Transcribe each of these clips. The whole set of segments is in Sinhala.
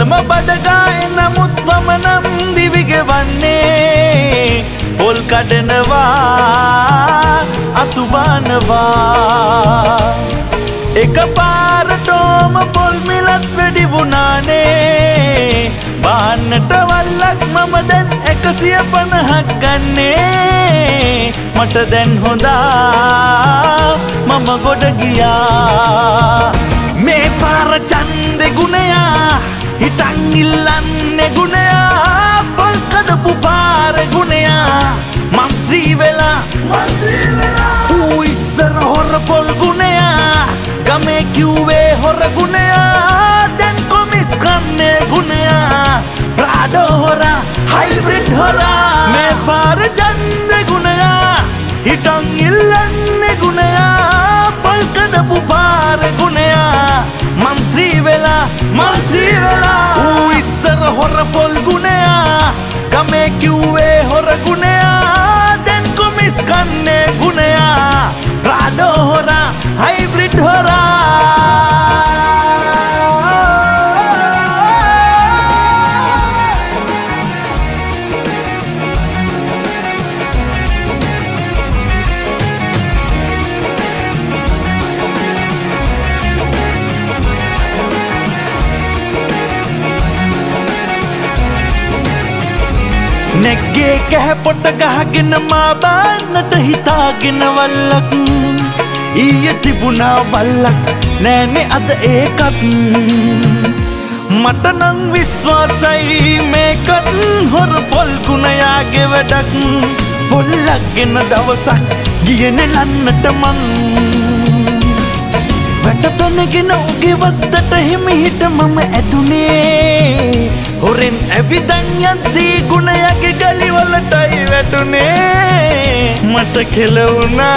ගස්වලම බඩගාය නමුත් පමනම් දිවිගෙවන්නේ පොල් කඩනවා අතුබානවා එක පාරටෝම පොල් මිලත් වැඩි වුණානේ. බාන්නට වල්ලක් මම දැන් එකසිය පණහක් ගන්නේ. මට දැන් හොඳා මම ගොඩ ගියා. මේ පාර චන්දෙ ගුණයා හිටන් ඉල්ලන්නේ ගුණයා පොල් කඩපු පාර ගුණයා. මන්ත්‍රී වෙලා ඌ ඉස්සර හොර පොල් ගුණයා. ගමේ කිව්වේ හොර ගුණයා දැන් කොමිස් කන්නේ ගුණයා. ප්‍රාඩෝ හොරා හයිබ්‍රිඩ් හොරා. ගුණයා ගමේ කිව්වේ හොර නෙක්ගේ කැහැ පොට ගහගෙන මා බාන්නට හිතාගෙන වල්ලක්. ඊය තිබුණා වල්ලක් නෑනෙ අද ඒකත්. මට නං විශ්වාසයි මේකත් හොර පොල් ගුණයාගේ වැඩක්. පොල්ලක්ගෙන දවසක් ගියනෙ ලන්නට මං. වැට පැනගෙන උගේ වත්තට හිමිහිට මම ඇතුනේ. හොරෙන් ඇවිදන් යද්දී ගුණයගේ ගලිවලටයි වැටුනේ. මට කෙලවුණා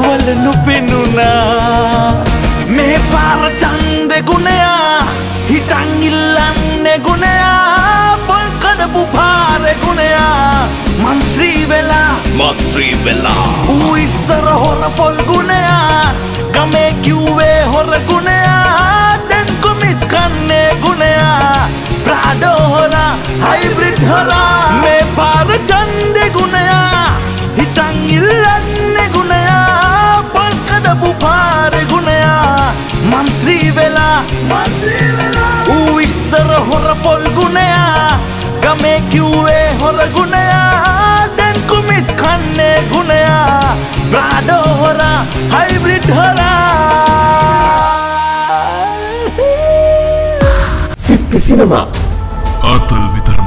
වල නොපෙනුණා. මේ පාර චන්ද වෙලා මන්ත්‍රී වෙලා ඌ ඉස්සර හොර පොල් ගුණයා ගමේ කිව්වේ හොර ගුණයා දැන් කොමිස් කන්නේ ගුණයා ප්‍රාඩෝ හොරා හයිබ්‍රිඩ් හොරා මේ පාර චන්දෙ ගුණයා හිටන් ඉල්ලන්නේ ගුණයා පොල් කඩපු පාර ගුණයා මන්ත්‍රී ගුණයා බ්‍රාඩෝ හොරා හයිබ්‍රිඩ් හොරා සිප්පි සිනමා ආතල්